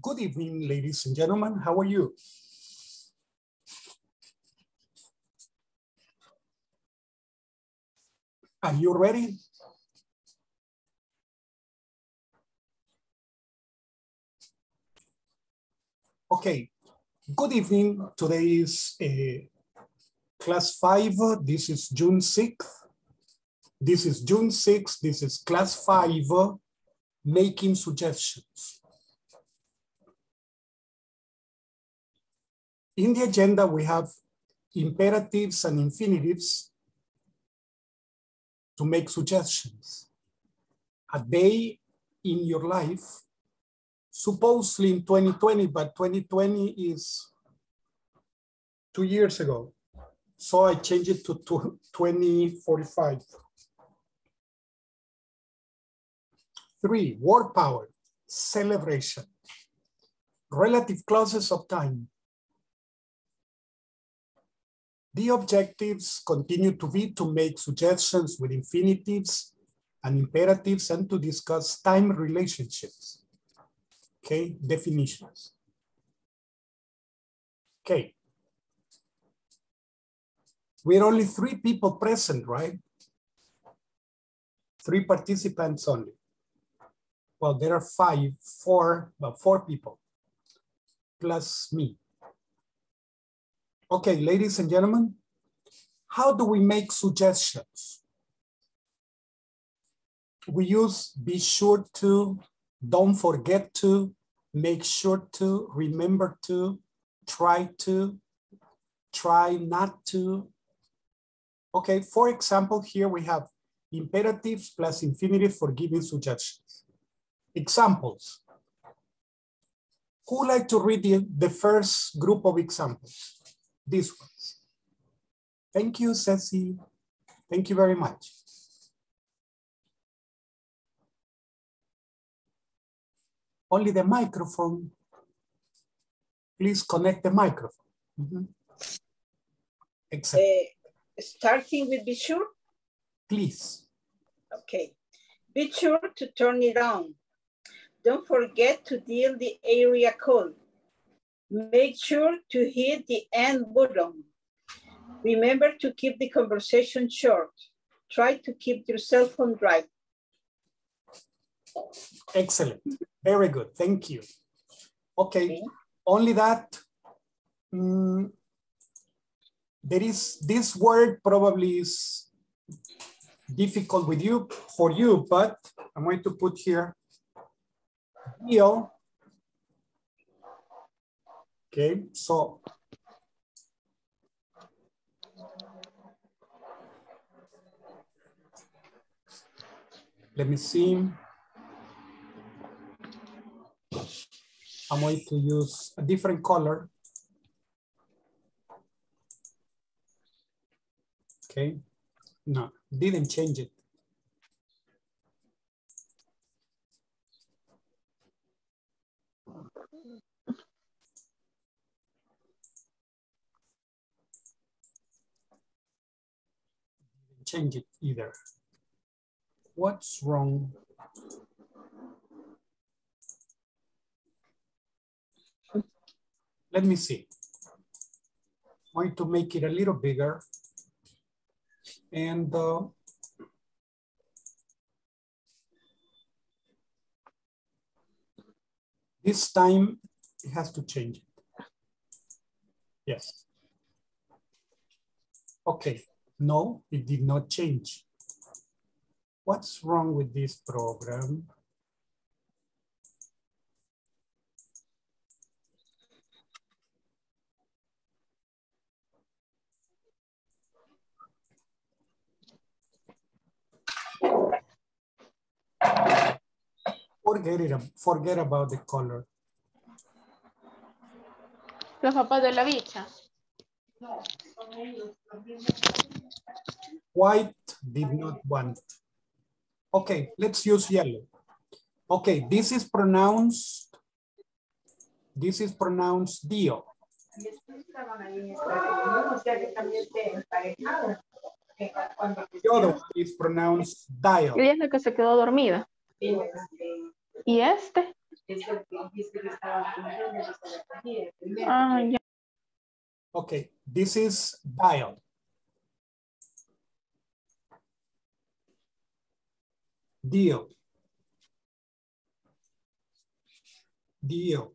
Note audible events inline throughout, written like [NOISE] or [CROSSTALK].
Good evening, ladies and gentlemen. How are you? Are you ready? Okay, good evening. Today is uh, class five. This is June 6th. This is June 6th. This is class five, making suggestions. In the agenda, we have imperatives and infinitives to make suggestions. A day in your life, supposedly in 2020, but 2020 is two years ago. So I changed it to 2045. Three, word power, celebration, relative clauses of time. The objectives continue to be to make suggestions with infinitives and imperatives and to discuss time relationships. Okay, definitions. Okay. We're only three people present, right? Three participants only. Well, there are five, four, but four people, plus me. Okay, ladies and gentlemen, how do we make suggestions? We use be sure to, don't forget to, make sure to, remember to, try to, try not to. Okay, for example, here we have imperatives plus infinitive for giving suggestions. Examples. Who like to read the, the first group of examples? These ones. Thank you, Ceci. Thank you very much. Only the microphone. Please connect the microphone. Mm -hmm. Uh, starting with be sure? Please. Okay. Be sure to turn it on. Don't forget to deal the area code. Make sure to hit the end button. Remember to keep the conversation short. Try to keep your cell phone dry. Excellent. Very good. Thank you. Okay. okay. Only that. Mm, there is this word probably is difficult with you for you, but I'm going to put here deal. Okay, so let me see. I'm going to use a different color. Okay, no, didn't change it. Change it either. What's wrong? Let me see. I'm going to make it a little bigger. And uh, this time it has to change it. Yes. Okay. No, it did not change. What's wrong with this program? Forget it, forget about the color. Los papás de la bicha. White did not want. Okay, let's use yellow. Okay, this is pronounced, this is pronounced Dio. The other one is pronounced dial. Ella es la que se quedó dormida. ¿Y este? Ah, ya. Okay, this is dial. Deal. Deal.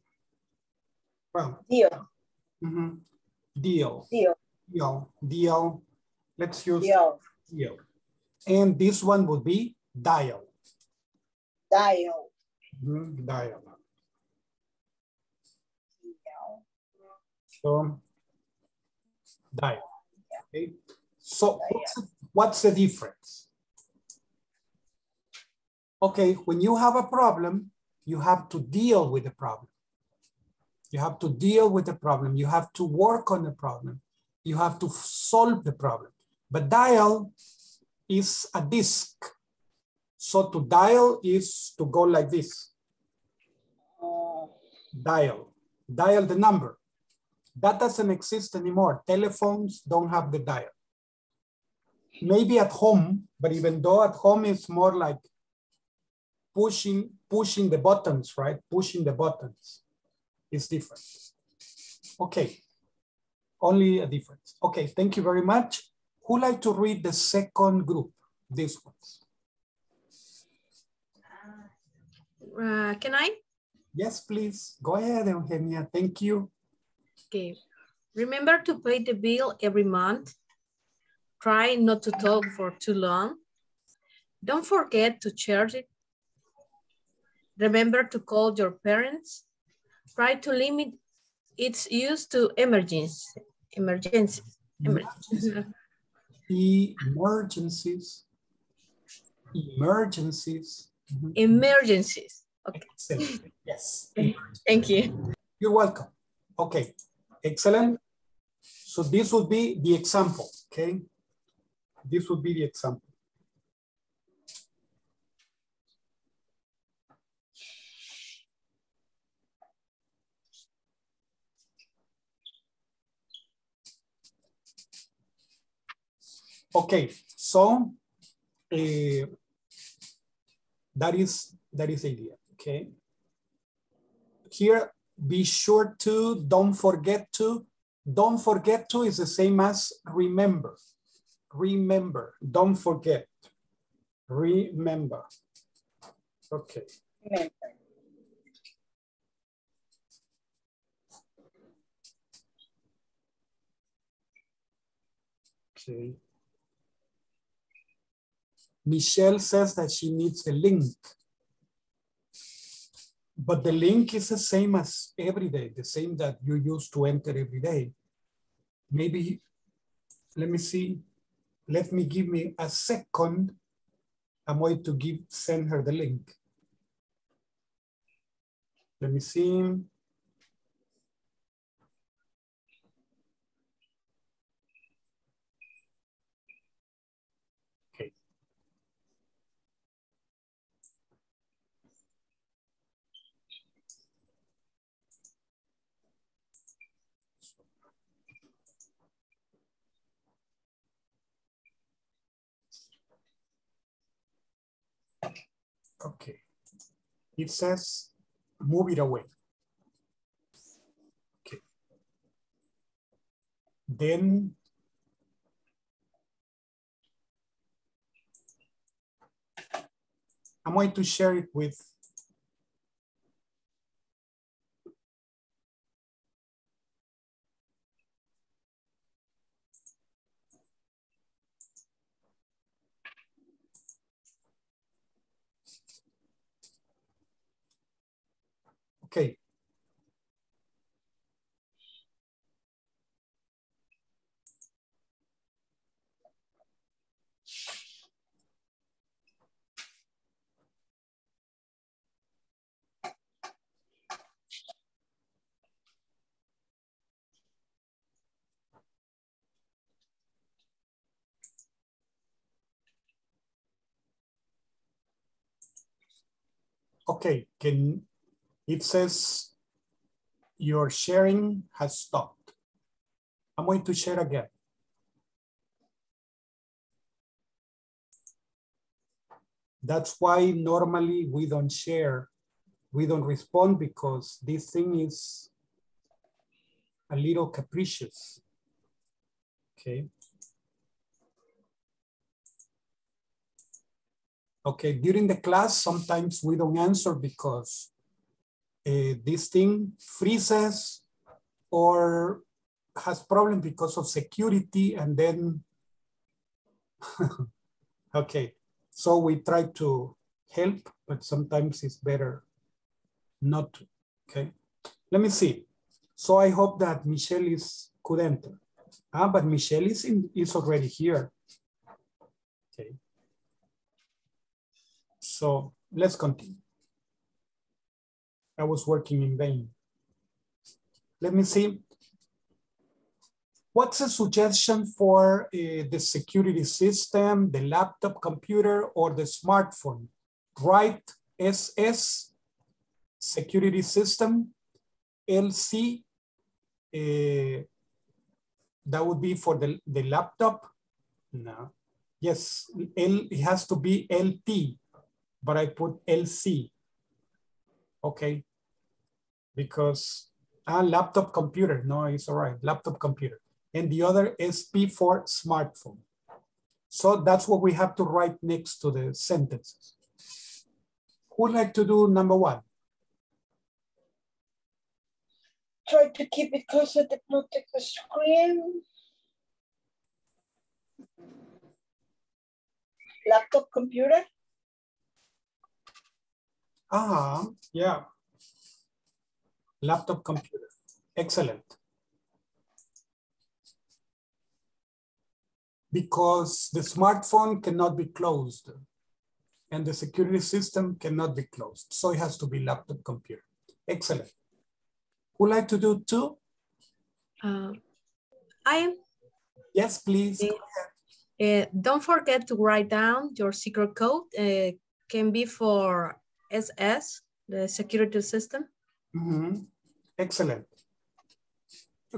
Well, Deal, mhm. deal, deal, deal, deal. Let's use deal, deal. And this one would be dial. dial, Mhm, Dial. deal. So, dial. Okay. So what's the, what's the difference? Okay, when you have a problem, you have to deal with the problem. You have to deal with the problem. You have to work on the problem. You have to solve the problem. But dial is a disk. So to dial is to go like this. Dial, dial the number. That doesn't exist anymore. Telephones don't have the dial. Maybe at home, but even though at home it's more like pushing, pushing the buttons, right? Pushing the buttons is different. Okay, only a difference. Okay, thank you very much. Who like to read the second group? This ones. Uh, can I? Yes, please. Go ahead, Eugenia. Thank you. Okay. Remember to pay the bill every month. Try not to talk for too long. Don't forget to charge it. Remember to call your parents. Try to limit its use to emergency. Emergencies. Emergencies. Emergencies. Mhm. Emergencies. Okay, Excellent. Yes. [LAUGHS] thank you. You're welcome. Okay. Excellent. So this would be the example. Okay. This would be the example. Okay, so uh, that is that is the idea. Okay. Here, be sure to, don't forget to. Don't forget to is the same as remember. Remember, don't forget. Remember. Okay. remember. Okay. Michelle says that she needs a link. But the link is the same as every day, the same that you use to enter every day. Maybe, let me see. Let me give me a second. I'm going to give, send her the link. Let me see. Okay. Okay. It says, move it away. Okay. Then I'm going to share it with Okay. Okay, can, it says your sharing has stopped. I'm going to share again. That's why normally we don't share we don't respond because this thing is a little capricious. Okay. Okay, during the class, sometimes we don't answer because uh, this thing freezes or has problem because of security and then, [LAUGHS] okay. So we try to help, but sometimes it's better not to, okay? Let me see. So I hope that Michelle is could enter. Ah, but Michelle is, in, is already here. Okay. So let's continue. I was working in vain. Let me see. What's a suggestion for uh, the security system, the laptop computer, or the smartphone? Write SS, security system, LC, uh, that would be for the, the laptop. No. Yes, L, it has to be LT, but I put LC. Okay. Because a ah, laptop computer. No, it's all right. Laptop computer. And the other is P for smartphone. So that's what we have to write next to the sentences. Who would like to do number one? Try to keep it closer to protect the screen. Laptop computer. Ah, uh, yeah. Laptop computer. Excellent. Because the smartphone cannot be closed and the security system cannot be closed. So it has to be laptop computer. Excellent. Would like to do two? Uh, I am. Yes, please. Uh, don't forget to write down your secret code. Uh, can be for SS, the security system. Mm -hmm. Excellent.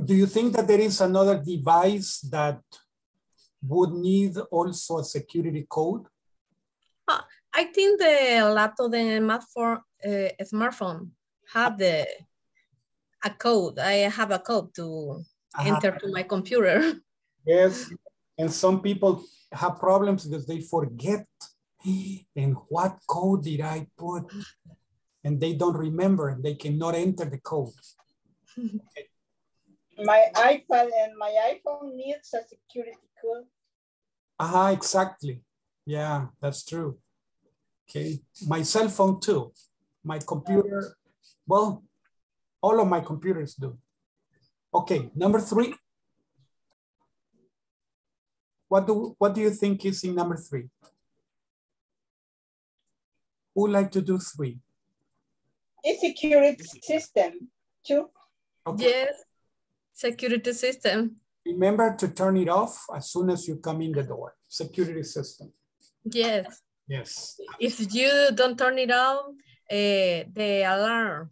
Do you think that there is another device that would need also a security code? Uh, I think the laptop and for, uh, smartphone have the a code. I have a code to uh -huh. enter to my computer. [LAUGHS] Yes, and some people have problems because they forget and what code did I put? And they don't remember and they cannot enter the code. Okay. [LAUGHS] My iPad and my iPhone needs a security code. Ah, exactly. Yeah, that's true. Okay, my cell phone too. My computer, well, all of my computers do. Okay, number three. What do, what do you think is in number three? Who would like to do three? A security system, two. Okay. Yes, security system. Remember to turn it off as soon as you come in the door. Security system. Yes. Yes. If you don't turn it on, uh, the alarm.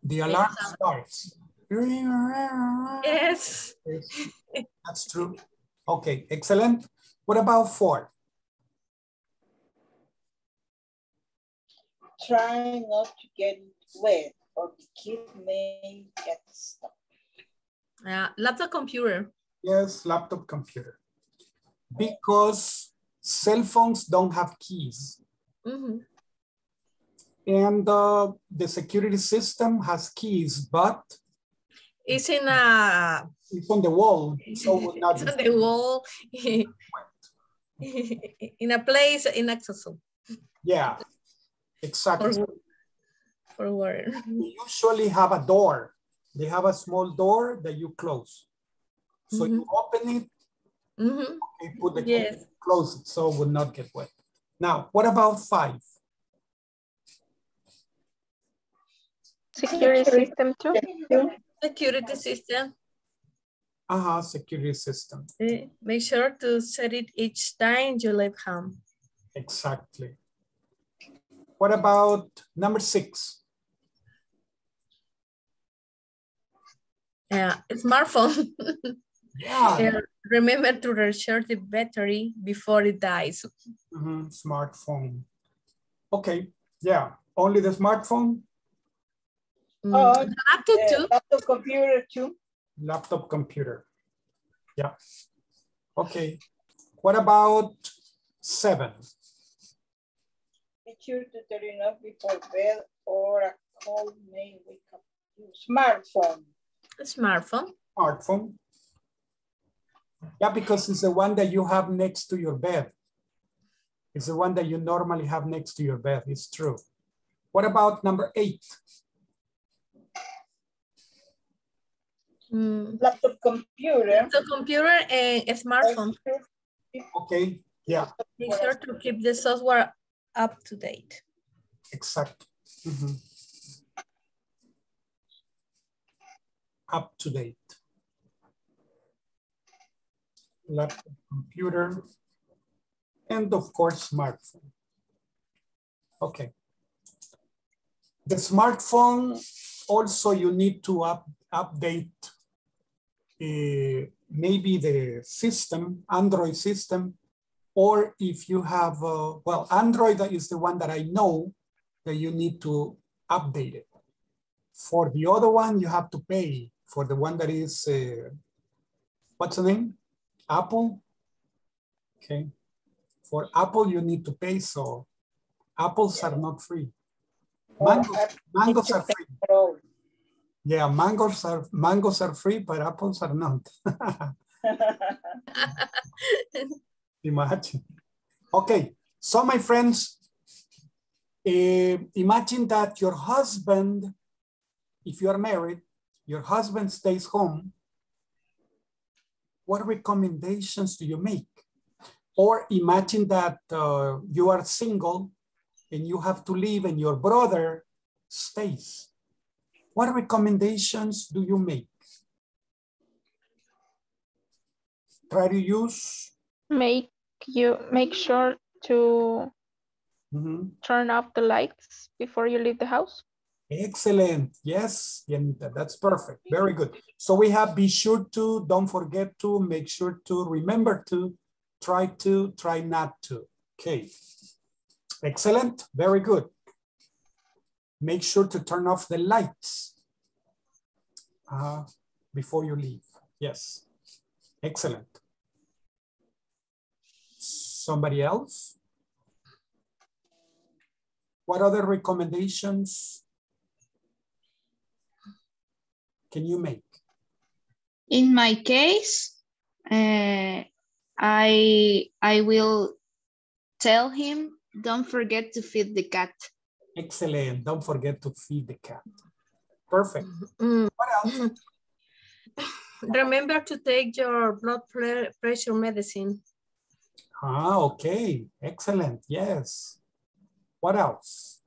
The alarm starts. Yes. That's true. Okay, excellent. What about four? Try not to get wet or the kid may get stuck. Uh, laptop computer. Yes, laptop computer. Because cell phones don't have keys. Mm -hmm. And uh, the security system has keys, but it's in a it's on the wall, so [LAUGHS] not it's on the wall [LAUGHS] [LAUGHS] in a place inaccessible. Yeah, exactly. For, for where? We usually have a door. They have a small door that you close. So mm -hmm. you mm-hmm. open it, mm -hmm. you put the yes. key, close it so it will not get wet. Now, what about five? Security system too. Security system. Uh-huh, security system. Make sure to set it each time you leave home. Exactly. What about number six? Yeah, smartphone. [LAUGHS] yeah. Remember to recharge the battery before it dies. Mm -hmm. Smartphone. Okay, yeah. Only the smartphone? Mm, Oh, laptop Uh, too. laptop computer too. Laptop computer. Yeah. Okay. What about seven? Be sure to turn it off before bed or a call may wake up you. Smartphone. Smartphone. Smartphone. Yeah, because it's the one that you have next to your bed. It's the one that you normally have next to your bed. It's true. What about number eight? Mm, Laptop computer. the computer and a smartphone. Okay. Yeah, Make sure to keep the software up to date. exact. Mhm. Up to date. Laptop, computer, and of course, smartphone. Okay. The smartphone, also you need to up, update uh, maybe the system, Android system, or if you have, uh, well, Android is the one that I know that you need to update it. For the other one, you have to pay for the one that is, uh, what's the name? Apple. Okay. For Apple, you need to pay, so apples are not free. Mangoes, mangoes are free. Yeah, mangoes are mangoes are free, but apples are not. [LAUGHS] [LAUGHS] Imagine. Okay, so my friends, eh, imagine that your husband, if you are married, your husband stays home. What recommendations do you make? Or imagine that uh, you are single and you have to leave and your brother stays. What recommendations do you make? Try to use Make you make sure to Mhm. turn off the lights before you leave the house. Excellent. Yes, Yanita, that's perfect. Very good. So we have be sure to, don't forget to, make sure to, remember to, try to, try not to. Okay. Excellent. Very good. Make sure to turn off the lights uh, before you leave. Yes. Excellent. Somebody else? What other recommendations can you make? In my case, uh, I I will tell him don't forget to feed the cat. Excellent. Don't forget to feed the cat. Perfect. Mm, What else? [LAUGHS] Remember to take your blood pressure medicine. Ah, okay. Excellent. Yes. What else?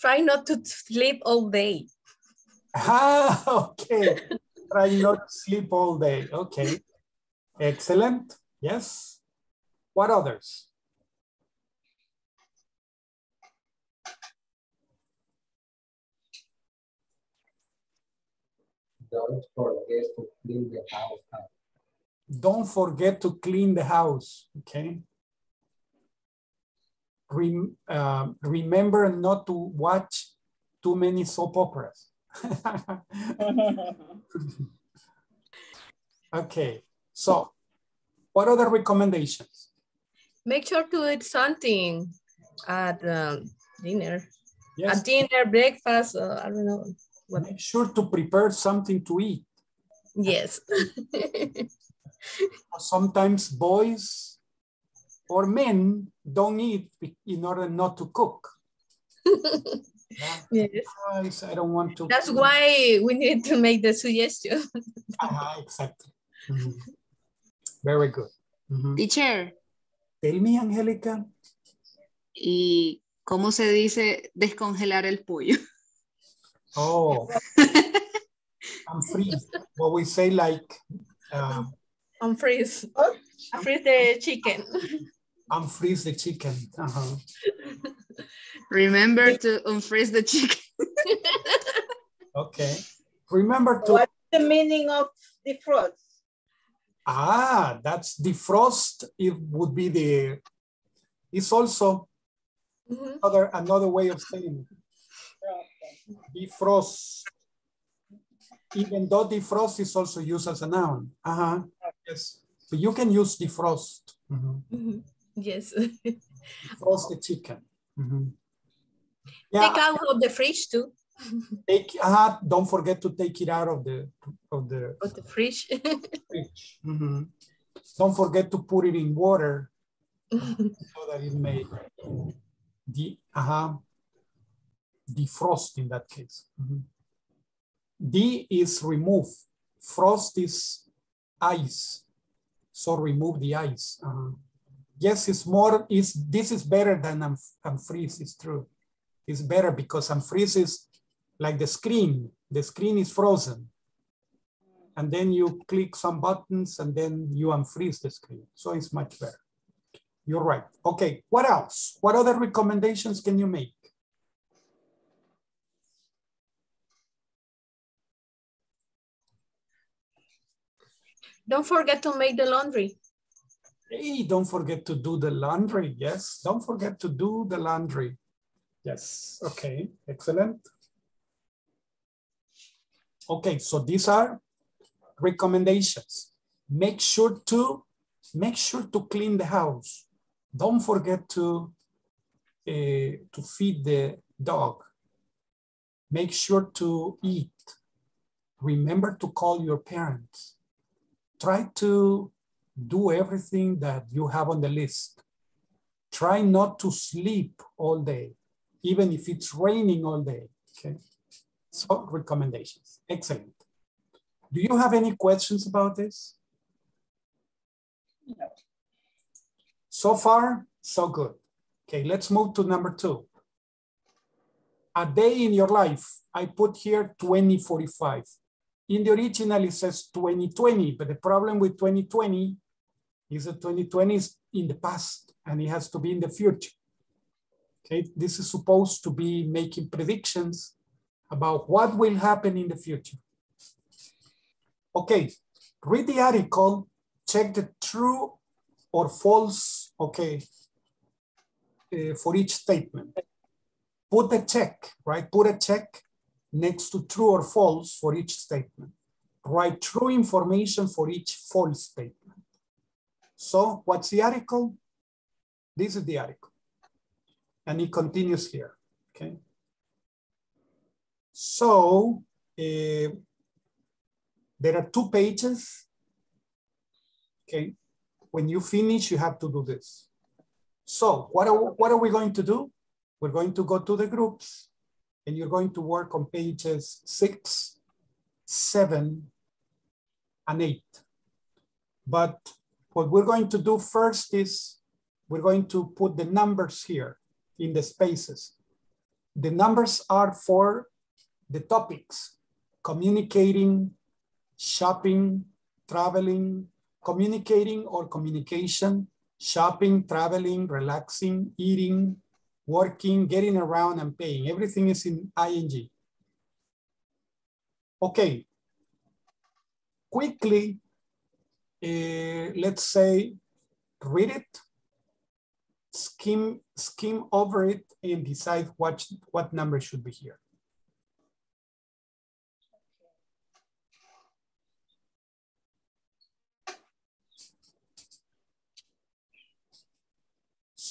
Try not to sleep all day. Ah, [LAUGHS] okay. Try not to sleep all day. Okay. Excellent. Yes. What others? Don't forget to clean the house up. Don't forget to clean the house. Okay. Rem- um, remember not to watch too many soap operas. [LAUGHS] [LAUGHS] okay. So, what other recommendations? Make sure to eat something at um, dinner. Yes. At dinner, breakfast, uh, I don't know. What? Make sure to prepare something to eat. Yes. [LAUGHS] Sometimes boys or men don't eat in order not to cook. Yeah. [LAUGHS] yes. Guys, I don't want to. That's why we need to make the suggestion. [LAUGHS] Ajá, exactly. Mhm. Very good. Mhm. Teacher, Tell me, Angélica. ¿y cómo se dice descongelar el pollo? Oh, [LAUGHS] I'm free. What we say like, uh, I'm freeze. I freeze the chicken. I'm freeze the chicken. Uh-huh. Remember to unfreeze the chicken. [LAUGHS] Okay. Remember to, What's the meaning of defrost? Ah, that's defrost. It would be the, it's also Mhm. another, another way of saying it. Defrost. Even though defrost is also used as a noun. Uh-huh. Yes. But you can use defrost. Mhm. Mhm. Yes. Defrost the chicken. Mhm. Take out of the fridge too. take, uh, don't forget to take it out of the, of the Of the fridge. fridge. Mhm. Don't forget to put it in water [LAUGHS] so that it may de, uh defrost in that case. Mhm. D is remove. Frost is ice. So remove the ice. Uh-huh. Yes, it's more, is this is better than unf- unfreeze, it's true. It's better because unfreeze is like the screen. The screen is frozen. And then you click some buttons and then you unfreeze the screen. So it's much better. You're right. Okay, what else? What other recommendations can you make? Don't forget to make the laundry. Hey, don't forget to do the laundry. Yes, don't forget to do the laundry. Yes, okay, excellent. Okay, so these are recommendations. Make sure to, make sure to clean the house. Don't forget to, uh, to feed the dog. Make sure to eat. Remember to call your parents. Try to do everything that you have on the list. Try not to sleep all day, even if it's raining all day, okay? So recommendations, excellent. Do you have any questions about this? No. So far, so good. Okay, let's move to number two. A day in your life, I put here 2045. In the original, it says 2020, but the problem with 2020 is that 2020 is in the past and it has to be in the future. Okay, this is supposed to be making predictions about what will happen in the future. Okay, read the article, check the true or false, okay, uh, for each statement. Put a check, right? Put a check next to true or false for each statement. Write true information for each false statement. So what's the article? This is the article. And it continues here, okay? So uh, there are two pages, okay? When you finish, you have to do this. So what are, what are we going to do? We're going to go to the groups and you're going to work on pages six, seven, and eight. But what we're going to do first is we're going to put the numbers here in the spaces. The numbers are for the topics, communicating, shopping, traveling, communicating or communication, shopping, traveling, relaxing, eating, working, getting around and paying. Everything is in ing. Okay. Quickly, uh, let's say, read it, skim, skim over it and decide what, what number should be here.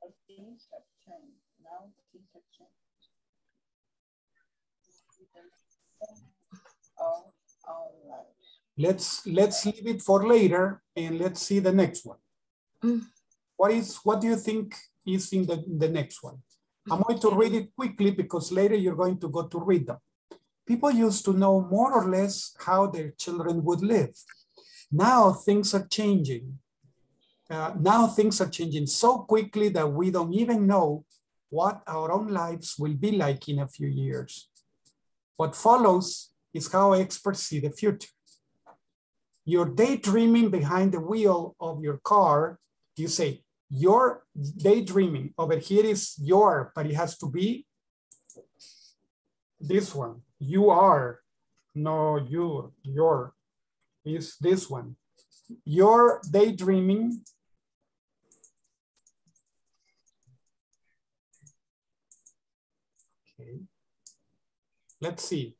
how things have changed. Now things have changed. Of our lives. Let's, let's leave it for later and let's see the next one. Mm. What is, what do you think is in the, the next one? I'm going to read it quickly because later you're going to go to read them. People used to know more or less how their children would live. Now things are changing. Uh, now things are changing so quickly that we don't even know what our own lives will be like in a few years. What follows is how experts see the future. You're daydreaming behind the wheel of your car. You say, your daydreaming over here is your, but it has to be this one. You are, no, you, your, is this one. Your daydreaming Let's see.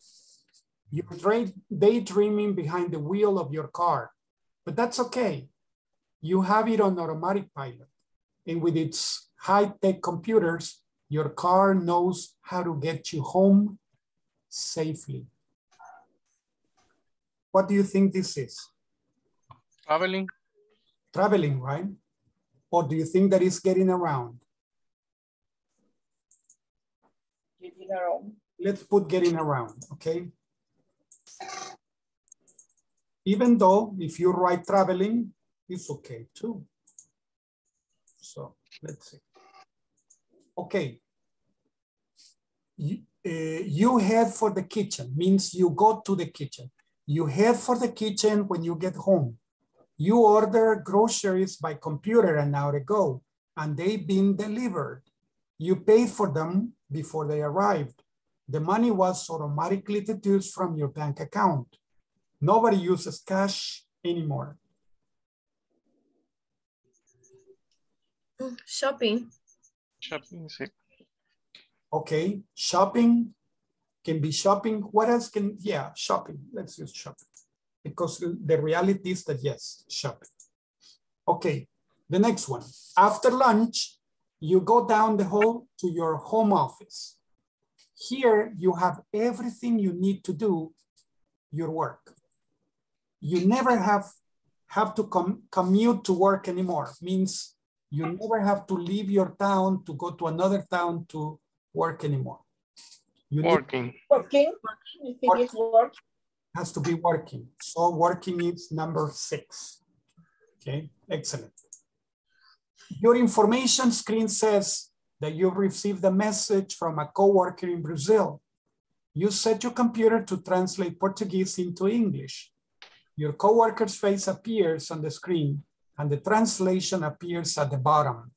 You're daydreaming behind the wheel of your car, but that's okay. You have it on automatic pilot. And with its high-tech computers, your car knows how to get you home safely. What do you think this is? Traveling. Traveling, right? Or do you think that it's getting around? Getting around. Let's put getting around, okay? Even though if you write traveling, it's okay too. So let's see. Okay. You, uh, you head for the kitchen means you go to the kitchen. You head for the kitchen when you get home. You order groceries by computer an hour ago and they've been delivered. You pay for them before they arrived. The money was automatically deducted from your bank account. Nobody uses cash anymore. Shopping. Shopping, sí. Okay, shopping can be shopping. What else can, yeah, shopping. Let's use shopping. Because the reality is that yes, shopping. Okay, the next one. After lunch, you go down the hall to your home office. Here you have everything you need to do your work. You never have, have to com commute to work anymore. Means you never have to leave your town to go to another town to work anymore. You need- Working. Working. You think it's work? has to be working. So working is number six. Okay, excellent. Your information screen says that you received a message from a coworker in Brazil. You set your computer to translate Portuguese into English. Your coworker's face appears on the screen and the translation appears at the bottom.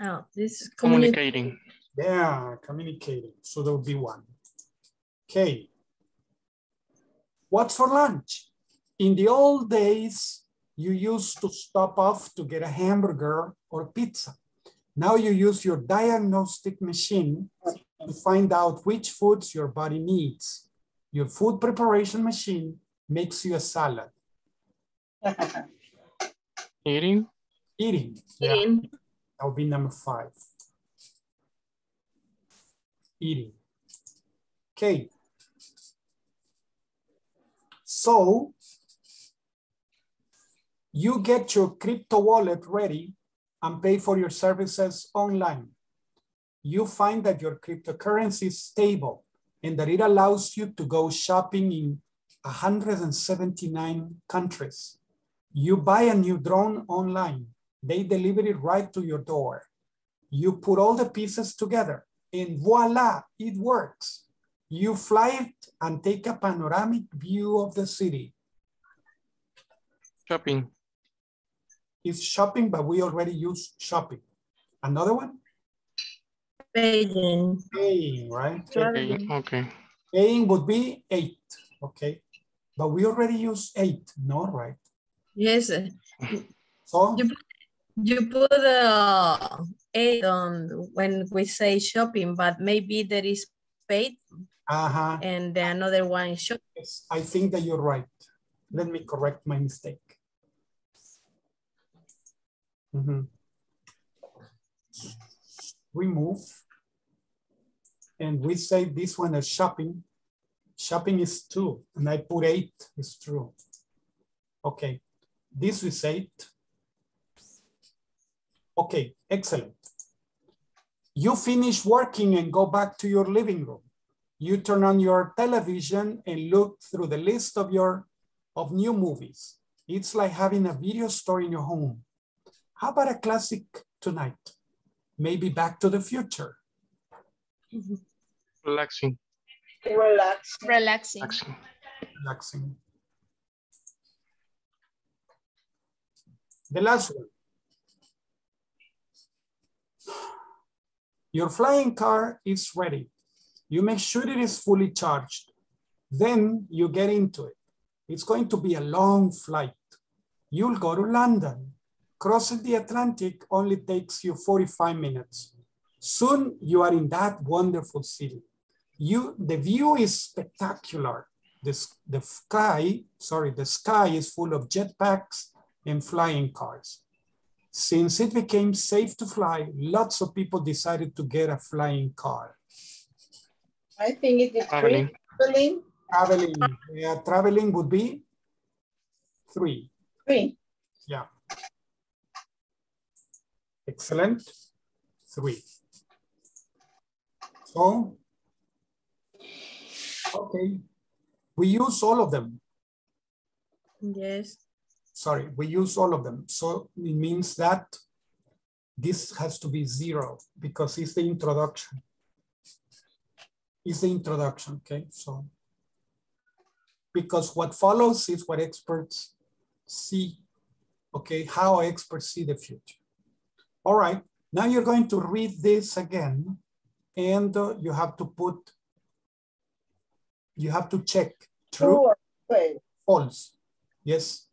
Oh, this is communi- Communicating. Yeah, communicating. So there will be one. Okay. What's for lunch? In the old days, you used to stop off to get a hamburger or pizza. Now you use your diagnostic machine to find out which foods your body needs. Your food preparation machine makes you a salad. [LAUGHS] Eating. Eating. Yeah. eating. That would be number five. Eating. Okay. So you get your crypto wallet ready and pay for your services online. You find that your cryptocurrency is stable and that it allows you to go shopping in 179 countries. You buy a new drone online. They deliver it right to your door. You put all the pieces together and voila, it works. You fly it and take a panoramic view of the city. Shopping. It's shopping, but we already use shopping. Another one? Paying. Paying, right? Okay. Traveling. Okay. Paying would be eight, okay? But we already use eight, no, right? Yes. So, You You put uh, eight on when we say shopping, but maybe there is paid uh-huh. and the another one is shop. Yes, I think that you're right. Let me correct my mistake. Mhm. Remove. And we say this one as shopping. Shopping is two, and I put eight, it's true. Okay, this is eight. Okay, excellent. You finish working and go back to your living room. You turn on your television and look through the list of your of new movies. It's like having a video store in your home. How about a classic tonight? Maybe Back to the Future. Mm-hmm. Relaxing. Relax. Relaxing. Relaxing. Relaxing. The last one. Your flying car is ready. You make sure it is fully charged. Then you get into it. It's going to be a long flight. You'll go to London. Crossing the Atlantic only takes you 45 minutes. Soon you are in that wonderful city. You, the view is spectacular. This, the sky, sorry, the sky is full of jetpacks and flying cars. Since it became safe to fly, lots of people decided to get a flying car. I think it is Traveling. three. Traveling. Traveling, yeah, traveling would be three. Three. Yeah. Excellent. Three. So, okay. We use all of them. Yes. Sorry, we use all of them. So it means that this has to be zero because it's the introduction. It's the introduction, okay? So, because what follows is what experts see, okay? How experts see the future. All right, now you're going to read this again and uh, you have to put, you have to check True true, or false? false. Yes,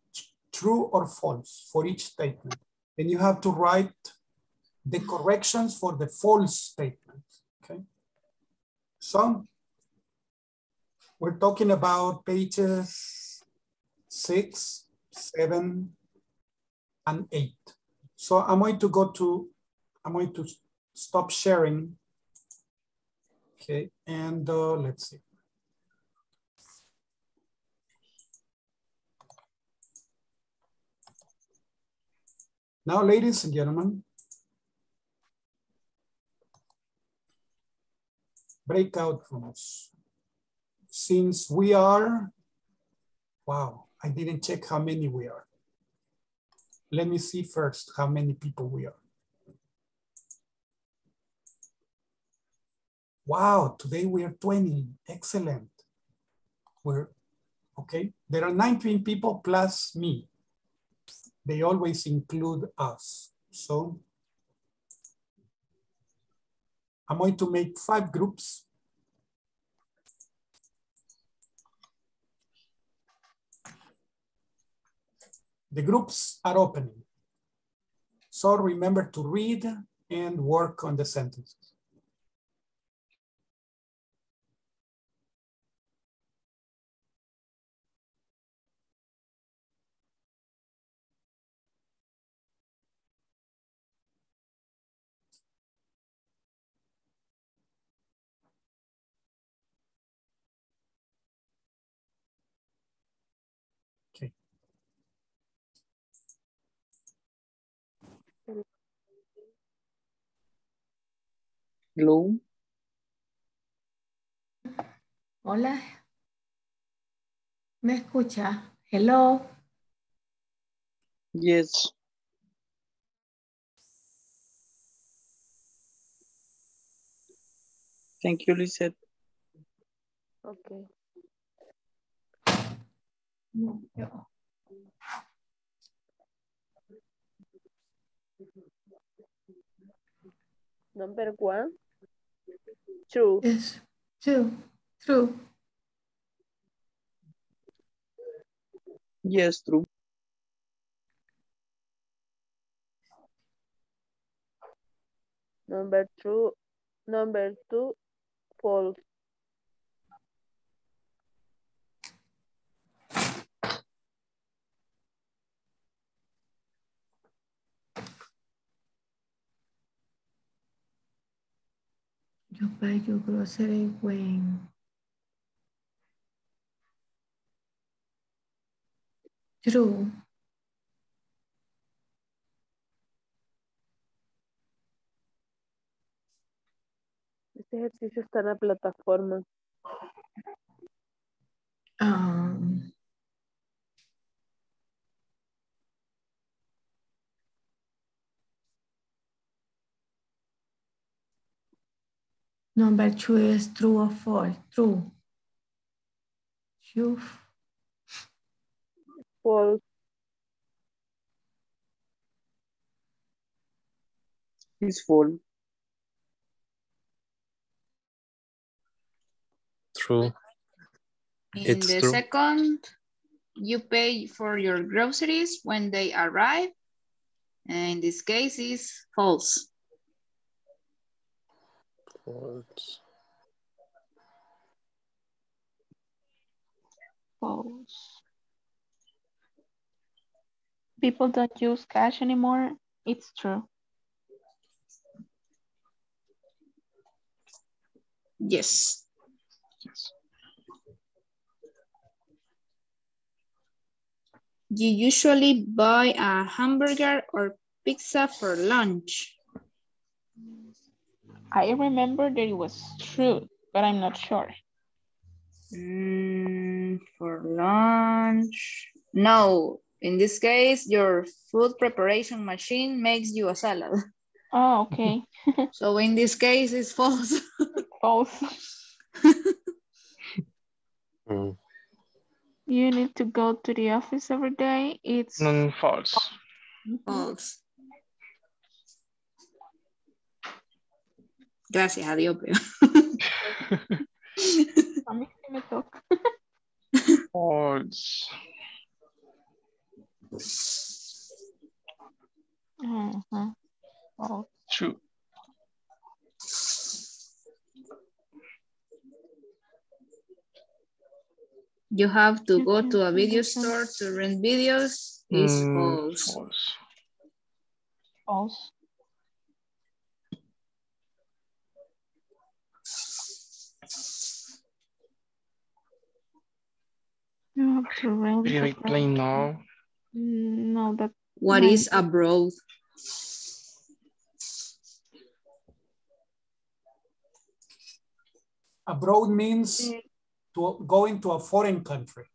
true or false for each statement. And you have to write the corrections for the false statement, okay? So we're talking about pages six, seven, and eight. So I'm going to go to, I'm going to stop sharing. Okay, and uh, let's see. Now, ladies and gentlemen, breakout rooms. Since we are, wow, I didn't check how many we are. Let me see first how many people we are. Wow, today we are 20, excellent. We're, okay, there are 19 people plus me they always include us. So I'm going to make five groups. The groups are opening. So remember to read and work on the sentences. Hello. Hola. ¿Me escucha? Hello. Yes. Thank you, Lizette. Okay. Number one. True. Yes. True. True. Yes, true. Number two. Number two. False. Buy your grocery when true. Este ejercicio está en la plataforma. Um, Number two is true or false. True. True. False. It's full. True. In It's the true. second, you pay for your groceries when they arrive. And in this case is false. False. False. People don't use cash anymore. It's true. Yes. Yes. You usually buy a hamburger or pizza for lunch. I remember that it was true, but I'm not sure. Mm, for lunch. No, in this case, your food preparation machine makes you a salad. Oh, okay. [LAUGHS] So in this case, it's false. [LAUGHS] False. Mm. You need to go to the office every day. It's Mm, false. false. Gracias a Dios. pero- a mí sí me toca. False. Ajá. False. True. You have to go to a video store to rent videos. Is Mm, false. false. False. You have to rent Did I the now? Mm, No, that What No. is abroad? Abroad means to go into a foreign country.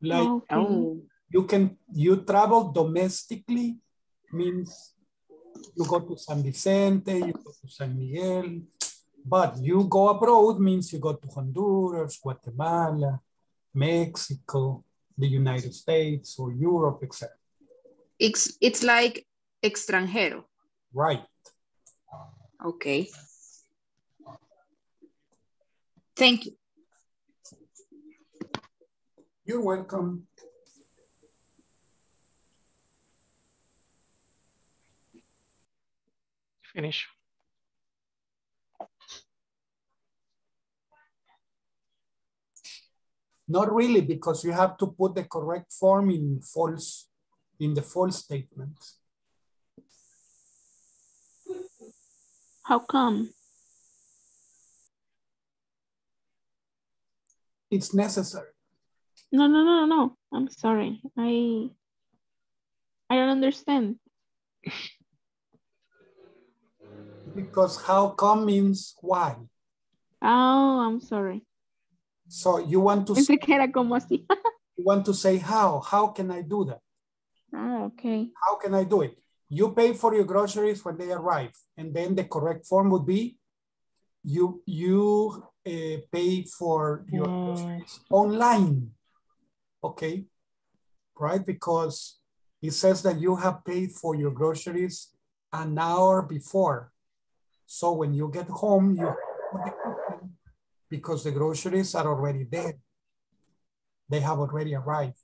Like okay. Oh, you can, you travel domestically means you go to San Vicente, you go to San Miguel, but you go abroad means you go to Honduras, Guatemala, Mexico, the United States or Europe, etc. it's, it's like extranjero. Right. Okay. Thank you. You're welcome. Finish. Not really, because you have to put the correct form in false, in the false statement. How come? It's necessary. No, no, no, no. No. I'm sorry. I I don't understand. Because how come means why. Oh, I'm sorry. So you want to Pensé que era como así. [LAUGHS] you want to say how? How can I do that? Ah, okay. How can I do it? You pay for your groceries when they arrive, and then the correct form would be you you uh, pay for your Mm. groceries online. Okay, right? Because it says that you have paid for your groceries an hour before. So when you get home, you put the coupon because the groceries are already there. They have already arrived.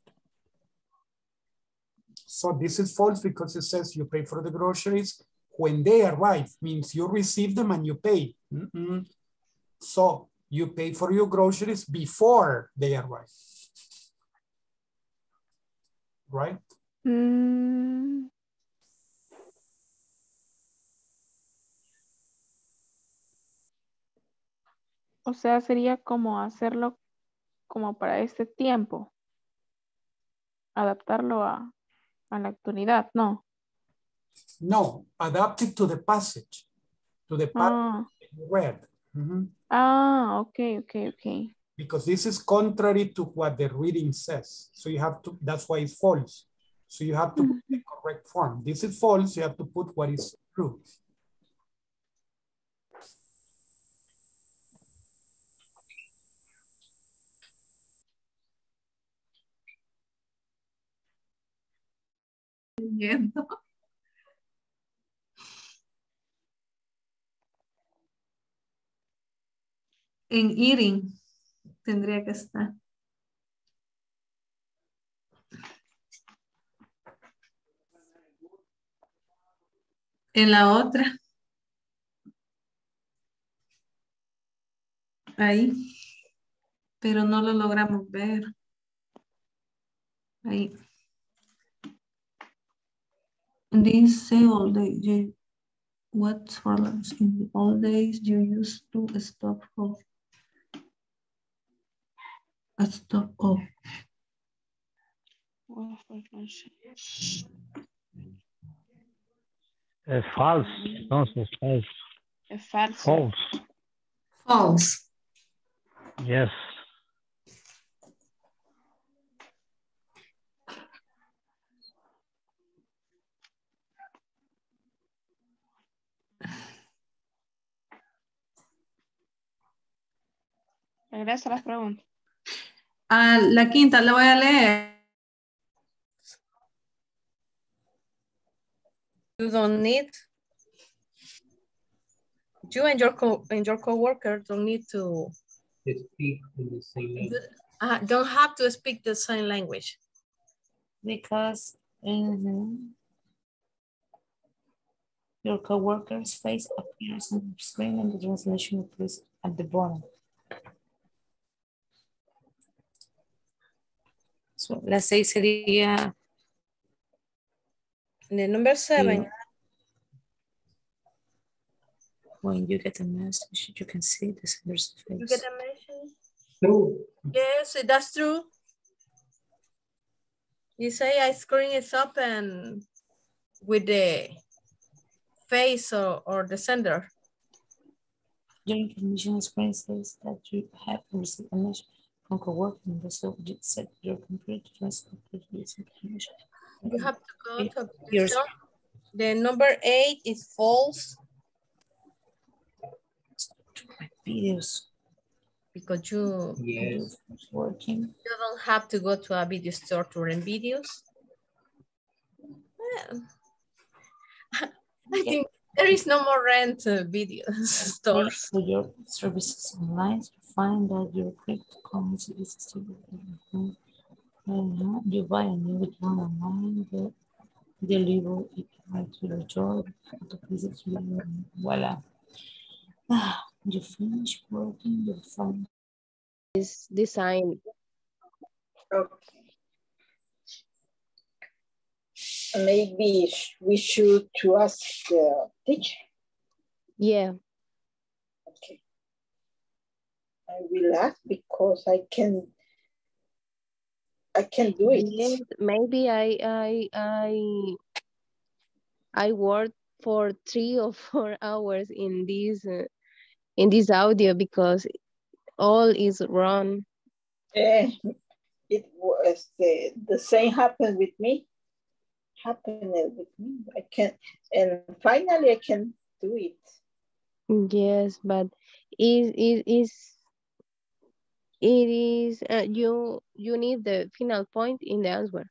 So this is false because it says you pay for the groceries when they arrive, means you receive them and you pay. Mm-mm. So you pay for your groceries before they arrive. Right? Mm, o sea, sería como hacerlo como para este tiempo. Adaptarlo a, a la actualidad, ¿no? No, adapted to the passage, to the passage Ah, you read. Ah, ok, ok, ok. Because this is contrary to what the reading says. So you have to, that's why it's false. So you have to put the correct form. This is false, you have to put what is true. En eating tendría que estar. En la otra. Ahí. Pero no lo logramos ver. Ahí. Dice all day. you- What problems in the old days you used to stop off? A stop off. É falso. Nossa, é falso. É falso. False. False. Yes. Regresa a las preguntas. Ah, la quinta la voy a leer. You don't need, you and your co and your coworker don't need to, They speak in the same language. uh, don't have to speak the same language. because mhm, your coworker's face appears on the screen and the translation appears at the bottom. So, la seis sería The number seven, when you get a message, you can see the sender's face. you get a message? True. Yes, that's true. You say I screen is open with the face or, or the sender. Your information screen says that you have received a message from coworker and so you set your computer to transfer. You have to go to a Yours. store. The number eight is false Videos. because you, Yes. Working. you don't have to go to a video store to rent videos. Well, [LAUGHS] I think there is no more rent uh, video [LAUGHS] stores. For your services online to find that your cryptocurrency is still available. Uh, You buy a new one online, the deliver it right to your door, the visit to your voila. Ah, you finish working, you find is design. Okay. Maybe we should to ask the teacher. Yeah. Okay. I will ask because I can I can do it. Yes, maybe I I I I worked for three or four [LAUGHS] hours in this uh, in this audio because all is wrong. Eh, [LAUGHS] it was the, the same happened with me. Happened with me. I can and finally I can do it. Yes, but is is is it is uh, you you need the final point in the answer.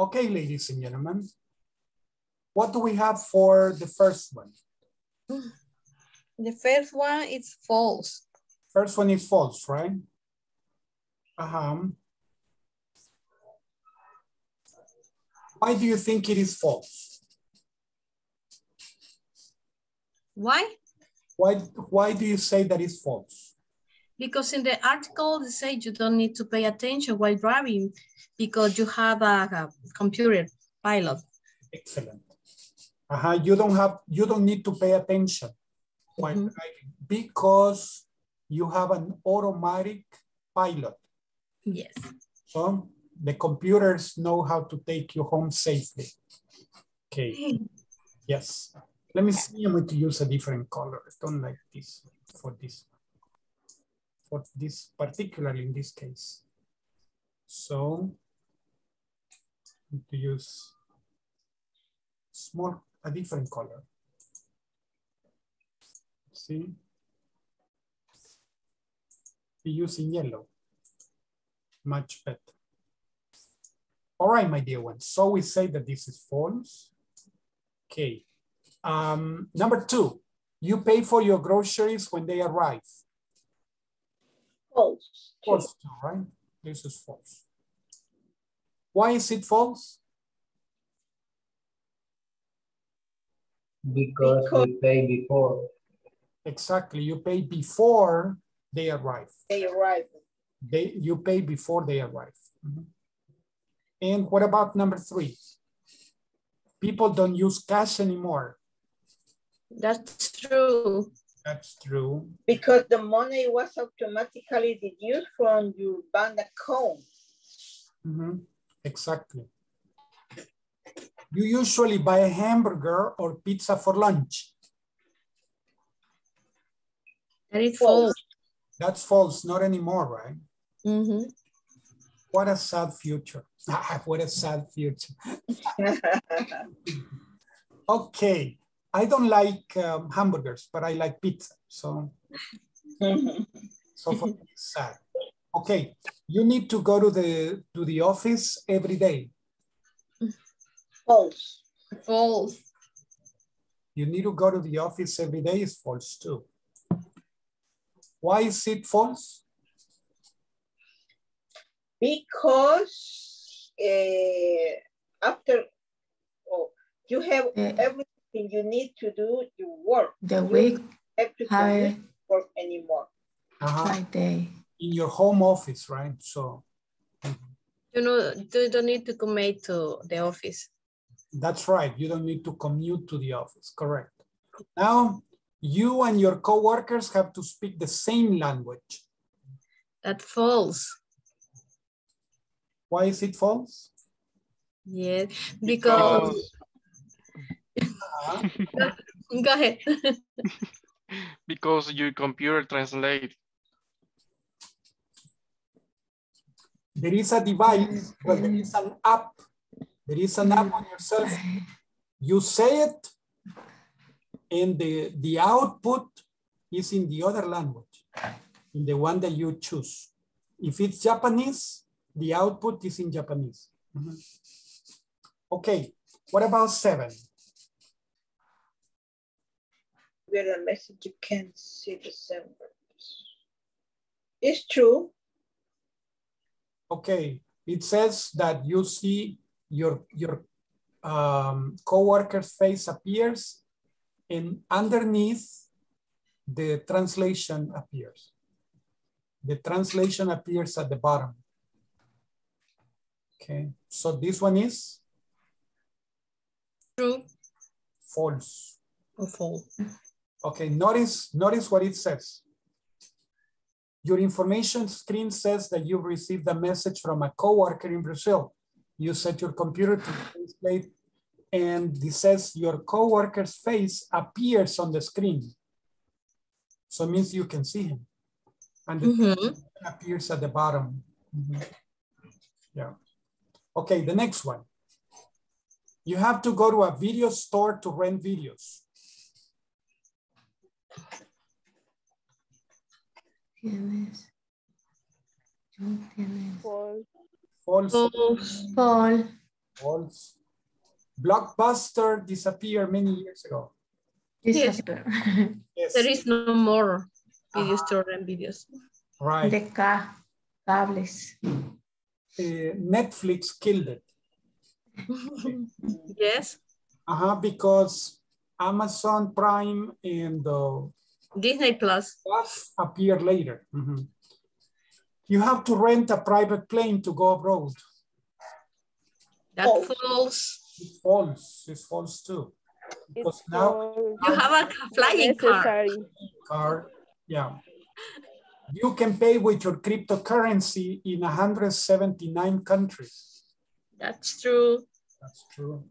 Okay, ladies and gentlemen, What do we have for the first one? The first one is false. First one is false, right? Uh-huh. Why do you think it is false? Why? Why, why do you say that it's false? Because in the article, they say you don't need to pay attention while driving because you have a, a computer pilot. Excellent. Uh-huh. You don't have, you don't need to pay attention while Mhm. driving because you have an automatic pilot. Yes. So the computers know how to take you home safely. Okay. Yes. Let me see. I'm going to use a different color. I don't like this for this. For this, particularly in this case. So to use small, a different color. See? Be using yellow. Much better. All right, my dear ones. So we say that this is false. Okay. Um, number two, you pay for your groceries when they arrive. False. False, too, right? This is false. Why is it false? Because we pay before. Exactly. You pay before they arrive. They arrive. They you pay before they arrive. Mhm. And what about number three? People don't use cash anymore. That's true. That's true. Because the money was automatically deduced from your bank account. Mhm. Exactly. You usually buy a hamburger or pizza for lunch. That is false. That's false, not anymore, right? Mhm. What a sad future. [LAUGHS] what a sad future. [LAUGHS] Okay, I don't like um, hamburgers, but I like pizza. So, [LAUGHS] so for me, it's sad. Okay, you need to go to the to the office every day. False. False. You need to go to the office every day is false too. Why is it false? Because uh, after oh, you have Eh. Everything you need to do your work. The You week have to high work anymore. Uh-huh. Friday. In your home office, right? So You know, you don't need to commute to the office. that's right. You don't need to commute to the office. Correct. Now, you and your coworkers have to speak the same language. That's false. Why is it false? Yes, because Uh, go ahead. [LAUGHS] [LAUGHS] because your computer translate. there is a device, well, there is an app. There is an app on your cell phone. You say it, and the, the output is in the other language, in the one that you choose. If it's Japanese, the output is in Japanese. Mhm. Okay, what about seven? With a message you can see the symbols. It's true. Okay, it says that you see your, your um, coworker's face appears and underneath the translation appears. The translation appears at the bottom. Okay, so this one is True false. or false? Okay, notice, notice what it says. Your information screen says that you've received a message from a coworker in Brazil. You set your computer to translate and it says your coworker's face appears on the screen. So it means you can see him. And the Mhm. appears at the bottom. Mhm. Yeah. Okay, the next one. You have to go to a video store to rent videos. Tienes. Tú tienes. False. False. Paul. False. Blockbuster disappeared many years ago. Yes. Yes. There is no more video Uh-huh. store and videos. Right. De ca cables. Uh, Netflix killed it. [LAUGHS] yes. Uh-huh, because Amazon Prime and uh, Disney Plus. Plus appear later. Mhm. You have to rent a private plane to go abroad. That Oh. falls. It's false. It's false too. Because now You have a flying car. necessary. car, yeah. You can pay with your cryptocurrency in 179 countries. That's true. That's true.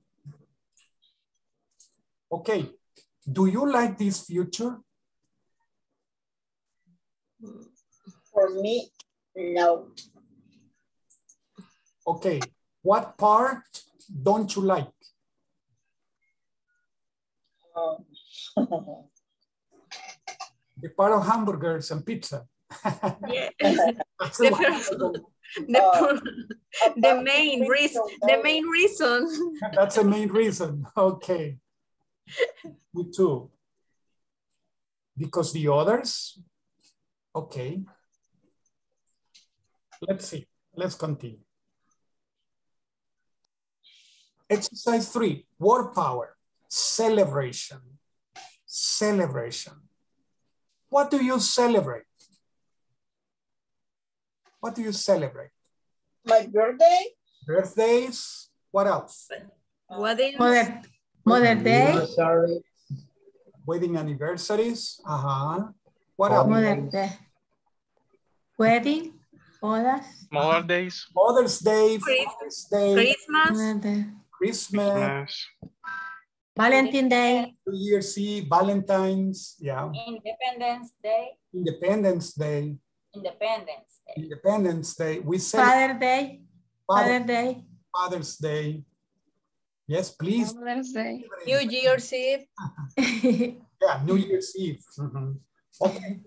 Okay. Do you like this future? For me, no. Okay. What part don't you like? Um, [LAUGHS] The part of hamburgers and pizza. Yeah. [LAUGHS] [LAUGHS] The the one. the, the main reason. The main reason. That's the main reason. Okay. Me too. Because the others, okay. Let's see. Let's continue. Exercise three, word power, celebration, celebration. What do you celebrate? What do you celebrate? My birthday, Birthdays, what else? Weddings. Mother, Mother Day. Anniversary, Wedding anniversaries, uh-huh. What else? Mother Day. Wedding. Bodas. Mother Days, Mother's Day, Chris- Father's Day, Christmas. Day. Christmas, Christmas, Valentine Day. New Year's Eve, Valentine's, yeah, Independence Day, Independence Day, Independence Day. Independence Day. We say Father Day. Father- Father Day. Father's Day. Yes, please. Mother's Day. New Year's Eve. [LAUGHS] Yeah, New Year's Eve. Mhm. Okay.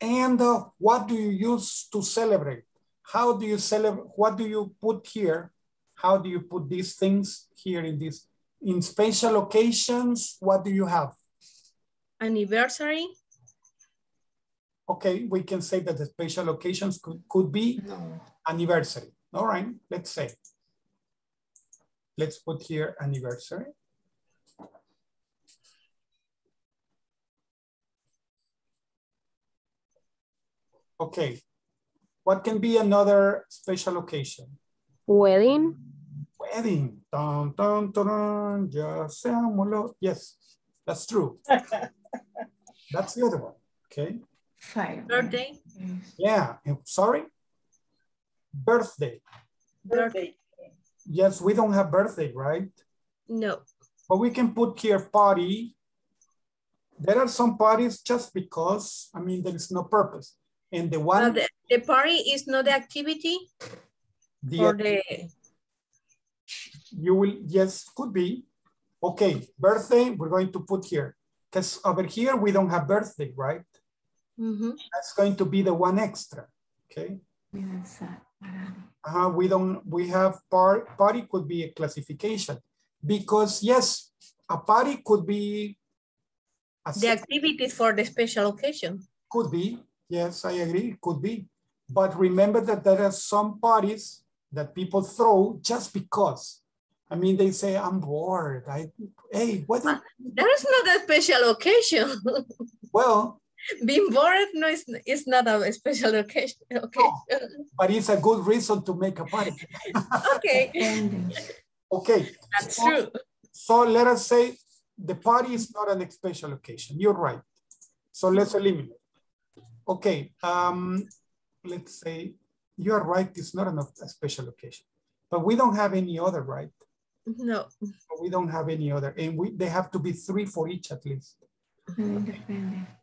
And uh, what do you use to celebrate? How do you celebrate? What do you put here? How do you put these things here in this? In special occasions, what do you have? Anniversary. Okay, we can say that the special occasions could, could be No. anniversary. All right, let's say. Let's put here anniversary. Okay, what can be another special occasion? Wedding. Wedding. Dun, dun, dun, dun, ya. Yes, that's true. [LAUGHS] That's the other one, okay? Fire. Birthday. Yeah, eh, sorry? Birthday. birthday. Yes, we don't have birthday, right? No. But we can put here party. There are some parties just because, I mean, there is no purpose. And the Uh, one, the, the party is not the activity the, or the you will, yes, could be. Okay, birthday, we're going to put here. Because over here, we don't have birthday, right? Mhm. That's going to be the one extra, okay? Uh, we don't, we have par, party could be a classification. Because yes, a party could be a the activities for the special occasion. Could be, yes, I agree, It could be. But remember that there are some parties that people throw just because. I mean, they say, I'm bored. I, hey, what? There is not a special occasion. [LAUGHS] Well, Being bored no, it's, is not a special occasion. Okay. but it's a good reason to make a party. [LAUGHS] okay. [LAUGHS] Okay. That's so, true. So let us say the party is not an special occasion. You're right. So let's eliminate. Okay. Um, let's say you're right. It's not an, a special occasion, but we don't have any other, right? No. We don't have any other, and we they have to be three for each at least.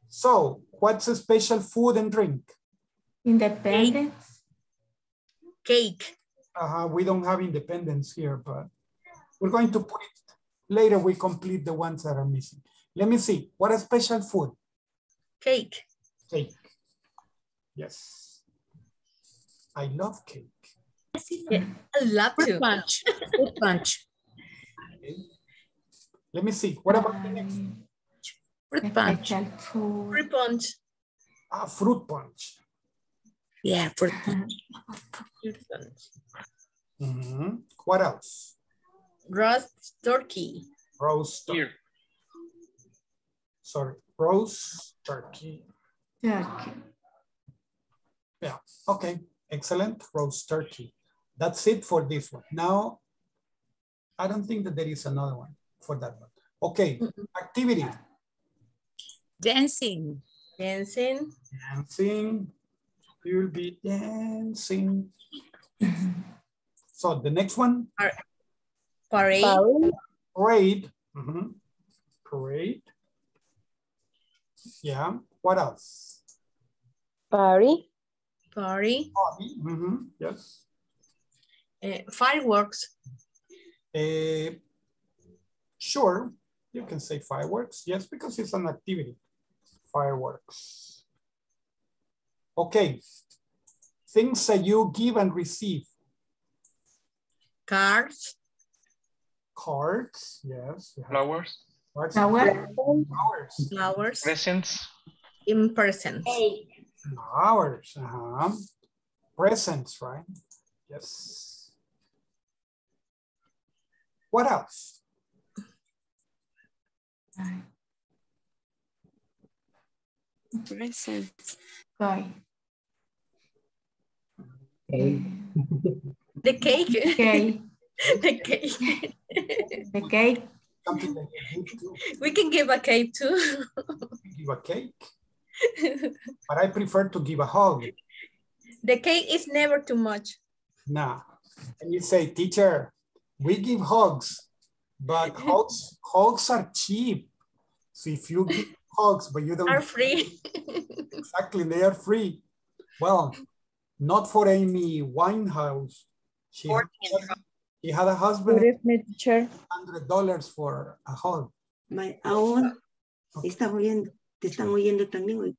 So, what's a special food and drink? Independence. Cake. Uh, we don't have independence here, but we're going to put it later. We complete the ones that are missing. Let me see. What a special food? Cake. Cake. Yes. I love cake. Yeah, I love Fruit to. punch. Fruit punch. Let me see. What about the next? Fruit punch. Fruit punch. Ah, fruit punch. Yeah, fruit punch. Fruit punch. Mhm. What else? Roast turkey. Roast. tur- Here. Sorry, roast turkey. Turkey. Yeah, okay, excellent, roast turkey. That's it for this one. Now, I don't think that there is another one for that one. Okay, activity, Dancing. Dancing. dancing, you'll be dancing. So the next one, Parade. parade. Mhm. Parade. Yeah, what else? Party. Party. Party, mhm, Yes. eh, fireworks. Uh, sure, you can say fireworks. Yes, because it's an activity. Fireworks. Okay. Things that you give and receive. Cards. Cards, yes. you have Flowers. Flowers. Flowers. Presents. In person. Cake. Flowers. Uh-huh. Presents, right? Yes. What else? Present. Toy. Okay. The cake. Okay. [LAUGHS] the cake. The cake. Something that you give to we can give a cake too. give a cake, [LAUGHS] but I prefer to give a hug. the cake is never too much. Nah. And you say, teacher, we give hugs, but [LAUGHS] hugs, hugs are cheap. So if you give hugs, but you don't Are free. exactly, they are free. Well, not for Amy Winehouse. She had, she had a husband, teacher. hundred dollars for a hug. Ma- Ahora estás oyendo, te están oyendo también. oye.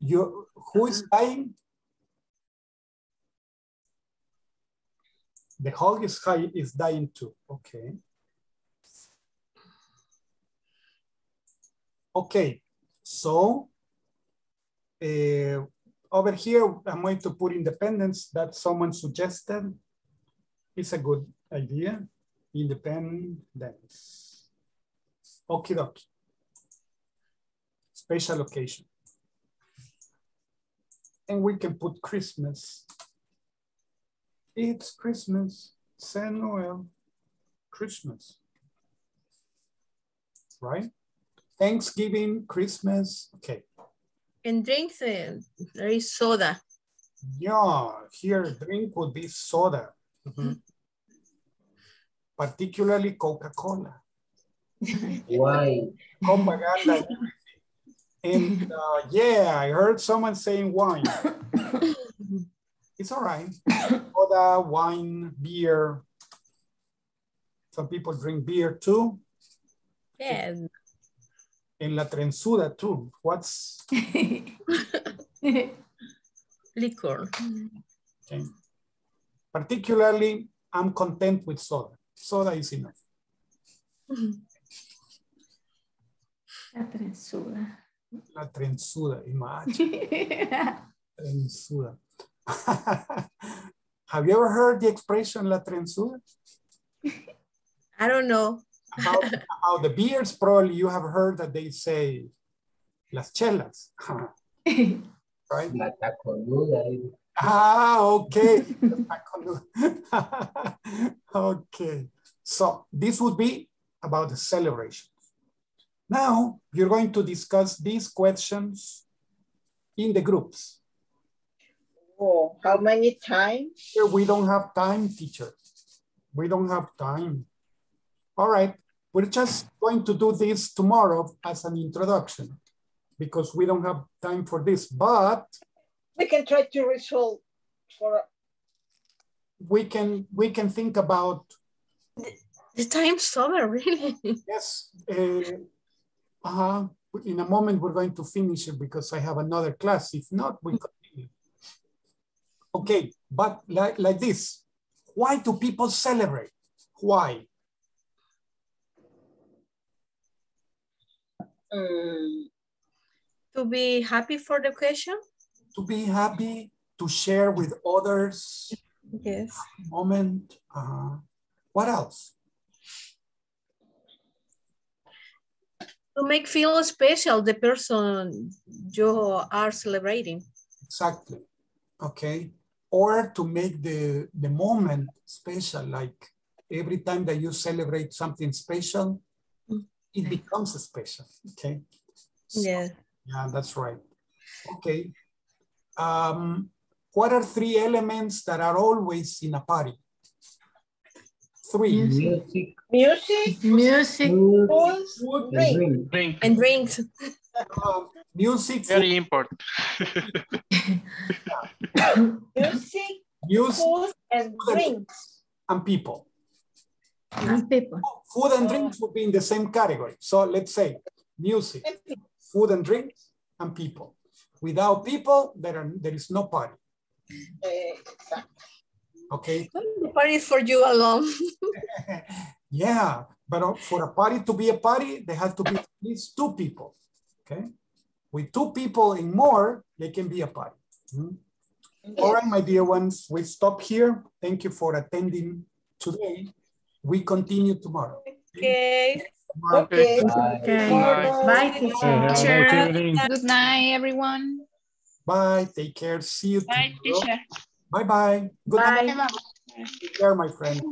You, who is dying? The hog is high, is dying too. Okay. Okay. So uh, over here, I'm going to put independence that someone suggested. It's a good idea. Independence. Okay, dokie. Special occasion and we can put Christmas. It's Christmas, Saint Noel, Christmas, right? Thanksgiving, Christmas, okay. And drinks, uh, there is soda. Yeah, here drink would be soda, Mhm. particularly Coca-Cola. Why? Propaganda and [LAUGHS] uh, yeah, I heard someone saying wine. It's all right. [LAUGHS] Soda, wine, beer. Some people drink beer too. Yeah. En la trenzuda too. What's [LAUGHS] Liquor. okay. Particularly, I'm content with soda. Soda is enough. La trenzuda. La trenzuda, imagine. [LAUGHS] Trenzuda. [LAUGHS] Have you ever heard the expression la trenzuda? I don't know. About, about the beers, probably you have heard that they say las chelas. [LAUGHS] right? La taconuda. Ah, okay. okay. So this would be about the celebration. Now you're going to discuss these questions in the groups. Oh, how many times? We don't have time, teacher. We don't have time. All right, we're just going to do this tomorrow as an introduction because we don't have time for this, but We can try to resolve for we can we can think about The time's over, really. [LAUGHS] yes. Uh, uh, in a moment, we're going to finish it because I have another class. If not, we continue. Okay, but like, like this, why do people celebrate? Why? Um, to be happy for the occasion. To be happy, to share with others. Yes. Moment. Uh, what else? To make feel special the person you are celebrating. Exactly. Okay. Or to make the, the moment special, like every time that you celebrate something special, it becomes special. Okay. So, Yes. Yeah, that's right. Okay. Um, what are three elements that are always in a party? Three. Music, Music, Music, food, food, Food, and drink. drink. Drink. And drinks. uh, music, food, Very important. music, music, food, and drinks. and people. and people. Food and drinks would be in the same category. So let's say music, food and drinks, and people. Without people, there, are, there is no party. Exactly. Okay. [LAUGHS] The party is for you alone. [LAUGHS] yeah, but uh, for a party to be a party, there have to be at least two people. Okay. With two people and more, they can be a party. Hmm? All right, my dear ones, we stop here. Thank you for attending today. We continue tomorrow. Okay. Tomorrow. Okay. Okay. Nice. Bye, teacher. Have a nice Teacher. evening. Good night, everyone. Bye. Take care. See you Bye, tomorrow. teacher. Bye bye. Good night. Take care, my friend.